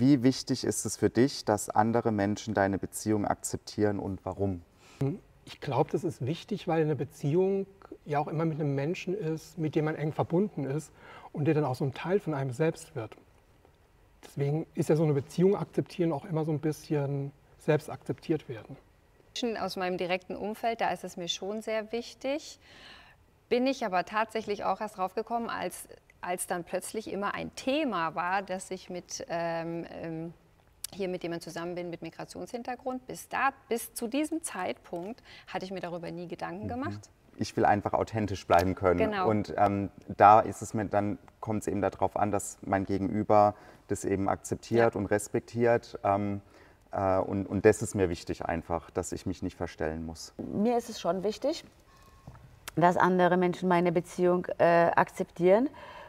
Wie wichtig ist es für dich, dass andere Menschen deine Beziehung akzeptieren und warum? Ich glaube, das ist wichtig, weil eine Beziehung ja auch immer mit einem Menschen ist, mit dem man eng verbunden ist und der dann auch so ein Teil von einem selbst wird. Deswegen ist ja so eine Beziehung akzeptieren auch immer so ein bisschen selbst akzeptiert werden. Aus meinem direkten Umfeld, da ist es mir schon sehr wichtig. Bin ich aber tatsächlich auch erst drauf gekommen, als, als dann plötzlich immer ein Thema war, dass ich mit ähm, ähm, hier mit jemandem zusammen bin mit Migrationshintergrund. Bis, da, bis zu diesem Zeitpunkt hatte ich mir darüber nie Gedanken mhm. gemacht. Ich will einfach authentisch bleiben können. Genau. Und ähm, da ist es mir, dann kommt es eben darauf an, dass mein Gegenüber das eben akzeptiert ja. und respektiert. Ähm, äh, und, und das ist mir wichtig einfach, dass ich mich nicht verstellen muss. Mir ist es schon wichtig, dass andere Menschen meine Beziehung äh, akzeptieren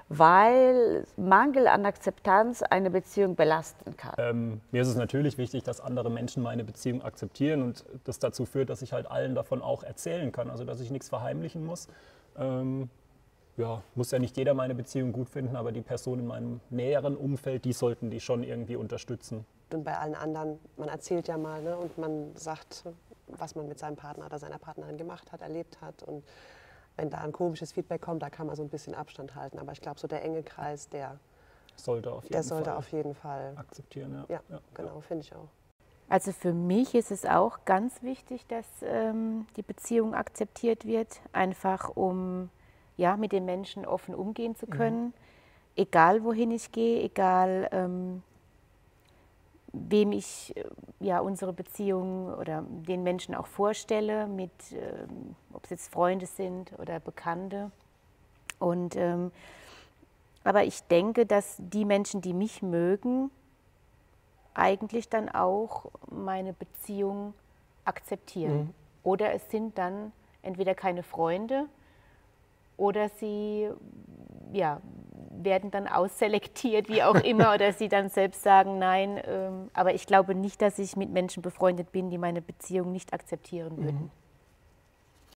weil Mangel an Akzeptanz eine Beziehung belasten kann. Ähm, mir ist es natürlich wichtig, dass andere Menschen meine Beziehung akzeptieren und das dazu führt, dass ich halt allen davon auch erzählen kann, also dass ich nichts verheimlichen muss. Ähm, ja, muss ja nicht jeder meine Beziehung gut finden, aber die Personen in meinem näheren Umfeld, die sollten die schon irgendwie unterstützen. Und bei allen anderen, man erzählt ja mal ne, und man sagt, was man mit seinem Partner oder seiner Partnerin gemacht hat, erlebt hat und wenn da ein komisches Feedback kommt, da kann man so ein bisschen Abstand halten. Aber ich glaube, so der enge Kreis, der sollte auf jeden, der sollte Fall, auf jeden Fall akzeptieren. Ja, ja, ja genau, finde ich auch. Also für mich ist es auch ganz wichtig, dass ähm, die Beziehung akzeptiert wird, einfach um ja, mit den Menschen offen umgehen zu können, mhm. egal wohin ich gehe, egal ähm, wem ich äh, ja, unsere Beziehung oder den Menschen auch vorstelle, mit, ähm, ob es jetzt Freunde sind oder Bekannte. Und, ähm, aber ich denke, dass die Menschen, die mich mögen, eigentlich dann auch meine Beziehung akzeptieren. Mhm. Oder es sind dann entweder keine Freunde oder sie ja, werden dann ausselektiert, wie auch immer, oder sie dann selbst sagen, nein. Ähm, aber ich glaube nicht, dass ich mit Menschen befreundet bin, die meine Beziehung nicht akzeptieren würden. Mhm.